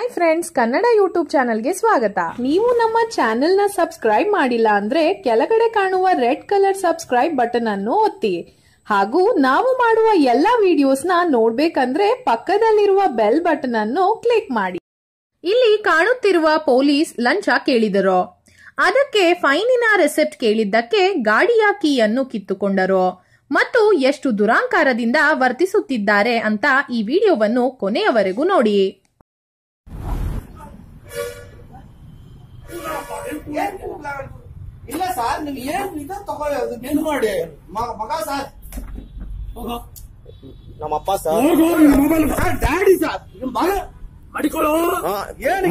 Hi friends Kannada YouTube ಚಾನಲ್ಗೆ ಸ್ವಾಗತ. ನೀವು ನಮ್ಮ ಚಾನೆಲ್ನ ಸಬ್ಸ್ಕ್ರೈಬ್ ಮಾಡಿಲ್ಲ ಅಂದ್ರೆ ಕೆಳಗಡೆ ಕಾಣುವ ರೆಡ್ ಕಲರ್ ಸಬ್ಸ್ಕ್ರೈಬ್ ಬಟನ್ ಅನ್ನು ಒತ್ತಿ. ಹಾಗೂ ನಾವು ಮಾಡುವ ಎಲ್ಲಾ ವಿಡಿಯೋಸ್ನ ನೋಡ್ಬೇಕಂದ್ರೆ ಪಕ್ಕದಲ್ಲಿರುವ ಬೆಲ್ ಬಟನ್ ಅನ್ನು ಕ್ಲಿಕ್ ಮಾಡಿ. ಇಲ್ಲಿ ಕಾಣುತ್ತಿರುವ ಪೊಲೀಸ್ ಲಂಚ ಕೇಳಿದರು. ಅದಕ್ಕೆ ಫೈನಿನ ರೆಸೆಪ್ಟ್ ಕೇಳಿದ್ದಕ್ಕೆ ಗಾಡಿಯ ಕೀಯನ್ನು ಕಿತ್ತುಕೊಂಡರು. ಮತ್ತು ಎಷ್ಟು ದುರಾಂಕಾರದಿಂದ ವರ್ತಿಸುತ್ತಿದ್ದಾರೆ ಅಂತ ಈ ವಿಡಿಯೋವನ್ನು ಕೊನೆಯವರೆಗೂ ನೋಡಿ. ಏನ್? ಇಲ್ಲ ಸರ್ ನೀವು ಏನ್ ಇದ ತಗೊಳ್ಳಿ ಅದು ನೆನ್ ಮಾಡಿ. ಮಗ ಸರ್ ನಮ್ಮಪ್ಪ sir mobile sir daddy sir ನಿಮ್ ಮಗ. ಮಡಿಕೊಳ್ಳು.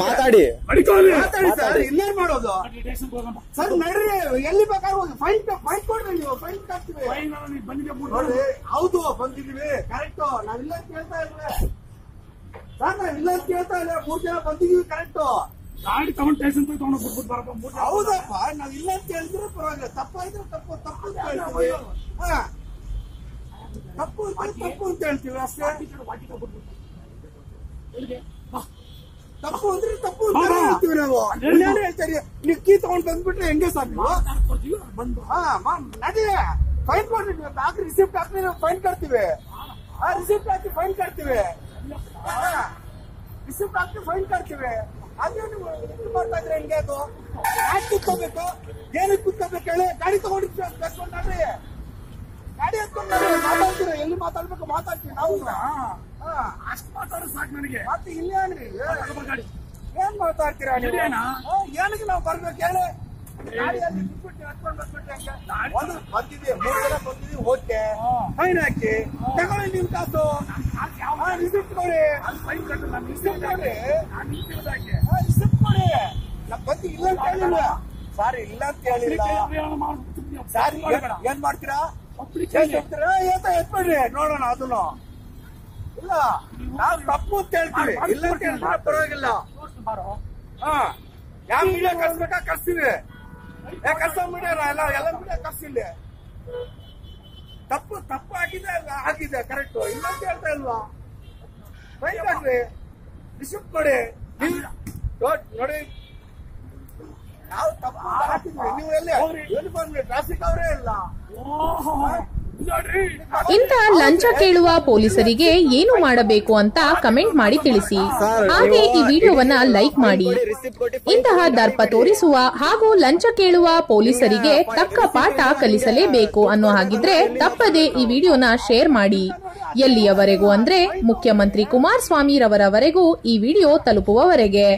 ಮಾತಾಡಿ. ಮಡಿಕೊಳ್ಳಿ. ಮಾತಾಡಿ ಸರ್ ಇನ್ನೇನ್ ಮಾಡೋದು? ಸರ್ ನಡ್ರಿ ಎಲ್ಲಿ ಬೇಕಾದ್ರೆ ಹೋಗಿ. ಫೈನ್ ಫೈನ್ ಕೊಡ್ರಿ ನೀವು ಫೈನ್ ಕಟ್ತೀವಿ ಬಂದಿದೆ ಮೂರು ಹೌದು ಬಂದಿದೀವಿ ಕರೆಕ್ಟ್ ನಾವಿಲ್ಲ ಇಲ್ಲ ಕೇಳ್ತಾ ಇಲ್ವೇ ಸರ್ ನಾವಿಲ್ಲ ಅಂತ ಕೇಳ್ತಾ ಇಲ್ಲ ಮೂರ್ ಜನ ಬಂದಿದೀವಿ ಕರೆಕ್ಟ್ ಗಾಡಿ ತಗೊಂಡ್ ಸ್ಟೇಷನ್ ತಗೊಂಡು ಬಿಟ್ಬಿಟ್ಟು ಬರಪ್ಪ ಹೌದಪ್ಪ ನಾವ್ ಇಲ್ಲ ಅಂತ ಹೇಳಿದ್ರೆ ಪರವಾಗಿಲ್ಲ. ತಪ್ಪಾಯ್ದ್ರೆ ತಪ್ಪು ತಪ್ಪು ಅಂತ ಹೇಳ್ತೀವಿ. ಹಾ. ತಪ್ಪು ಅಂತ ತಪ್ಪು ಅಂತ ಹೇಳ್ತೀವಿ ಅಷ್ಟೇ. ತಪ್ಪು ಅಂದ್ರೆ ತಪ್ಪು ಅಂತ. ಹೇಳ್ತೀವಿ ನಾವು. ಇನ್ನೇನು ಹೇಳ್ತೀರಿ ನೀವು ಕೀ ತಗೊಂಡ್ ಬಂದ್ಬಿಟ್ರೆ ಹೆಂಗೆ ಸರ್ ನೀವು ಬಂದು ಹಾ ನಡಿ. ಫೈನ್ ನೀವು ಹಾಕಿ ರಿಸಿಪ್ಟ್ ಹಾಕಿ ನಾವು ಫೈನ್ ಕಟ್ತೀವಿ. ಹಾ ರಿಸಿಪ್ಟ್ ಹಾಕಿ ಫೈನ್ ಕಟ್ತೀವಿ. ರಿಸಿಪ್ಟ್ ಹಾಕಿ ಫೈನ್ ಕಟ್ತೀವಿ. ಅದೇ ನೀವು ಇದು ಮಾಡ್ತಾ ಇದ್ರೆ ಹೆಂಗೆ ಅದು? ಯಾಕೆ ಕುತ್ಕೋಬೇಕು. ಏನಕ್ಕೆ ಕುತ್ಕೋಬೇಕು ಹೇಳಿ? ಗಾಡಿ ತಗೊಂಡಿದ್ದು ಕರ್ಕೊಂಡ್ರಿ ಗಾಡಿ ಹತ್ಕೊಂಡು ಮಾತಾಡ್ತೀರ? ಎಲ್ಲಿ ಮಾತಾಡ್ಬೇಕು? ಮಾತಾಡ್ತೀವಿ ನಾವು. ಅಷ್ಟು ಮಾತಾಡೋ ಸಾಕು ನನಗೆ. ಮತ್ತೆ ಇಲ್ಲಿ ಅನ್ರಿ ಗಾಡಿ. ಏನ್ ಮಾತಾಡ್ತೀರಾ ನೀವು? ಏನಕ್ಕೆ ನಾವು ಬರ್ಬೇಕು ಹೇಳಿ? ಗಾಡಿಯಲ್ಲಿ ಬಿಟ್ಬಿಟ್ಟು ಹತ್ಕೊಂಡ್ ಬಂದ್ಬಿಟ್ರೆ ಹೆಂಗೆ? ಒಂದು ಬಂದಿದ್ದೀವಿ ಮೂರ್ ಜನ ಬಂದಿದ್ದೀವಿ ಓಕೆ. ಫೈನ್ ಹಾಕಿ. ತಗೊಳ್ಳಿ ನಿಮ್ ಕಾಸು. ರಿಸಿಪ್ಟ್ ಕೊಡಿ. ರಿಸಿಪ್ಟ್ ನಾನು ನಿಂತಿರೋದಾಗೆ ಇಲ್ಲ ಅಂತ ಹೇಳಿಲ್ಲ ಸರ್ ಇಲ್ಲ ಅಂತ ಹೇಳಿಲ್ಲ ಸರ್ ಏನ್- ಏನ್ ಮಾಡ್ತೀರಾ? ಎತ್ಬಿಡ್ರಿ. ನೋಡೋಣ ಅದನ್ನು. ಇಲ್ಲ. ನಾವು ತಪ್ಪು ಅಂತ ಹೇಳ್ತೀವಿ. ಇಲ್ಲ ಅಂತ ಹೇಳಿದ್ರೆ ಪರವಾಗಿಲ್ಲ. ಹಾ. ಯಾವ ಮೀಡಿಯಾ ಕಳ್ಸ್ಬೇಕಾ ಕಳ್ಸ್ತೀವಿ ಕಳ್ಸ ಮೀಡಿಯಾ ಎಲ್ಲ ಎಲ್ಲ ಮೀಡಿಯಾ ಕಳ್ಸಿಲ್ಲ ತಪ್ಪು ತಪ್ಪು ಆಗಿದೆ ಆಗಿದೆ. ಕರೆಕ್ಟ್ ಇಲ್ಲ ಅಂತ ಹೇಳ್ತಾ ಇಲ್ವಾ? ಫೈನ್ ಕಟ್ರಿ ರಿಸಿಪ್ಟ್ ಕೊಡಿ ನೋಡ್- ನೋಡಿ ನಾವು ತಪ್ಪು ಅಂತ ಹಾಕಿದ್ವಿ ನೀವು ಎಲ್ಲಿ ಯೂನಿಫಾರ್ಮ್ ಟ್ರಾಫಿಕ್ ಅವರೇ ಇಲ್ಲ. ನೋಡ್ರಿ ಇಂಥ ಲಂಚ ಕೇಳುವ ಪೊಲೀಸರಿಗೆ ಏನು ಮಾಡಬೇಕು ಅಂತ ಕಮೆಂಟ್ ಮಾಡಿ ತಿಳಿಸಿ. ಹಾಗೆ ಈ ವಿಡಿಯೋವನ್ನ ಲೈಕ್ ಮಾಡಿ. ಇಂತಹ ದರ್ಪ ತೋರಿಸುವ ಹಾಗೂ ಲಂಚ ಕೇಳುವ ಪೊಲೀಸರಿಗೆ ತಕ್ಕ ಪಾಠ ಕಲಿಸಲೇಬೇಕು ಅನ್ನೋ ಹಾಗಿದ್ರೆ ತಪ್ಪದೆ ಈ ವಿಡಿಯೋನ ಶೇರ್ ಮಾಡಿ. ಎಲ್ಲಿಯವರೆಗೂ ಅಂದ್ರೆ ಮುಖ್ಯಮಂತ್ರಿ ಕುಮಾರಸ್ವಾಮಿ ರವರವರೆಗೂ ಈ ವಿಡಿಯೋ ತಲುಪುವವರೆಗೆ.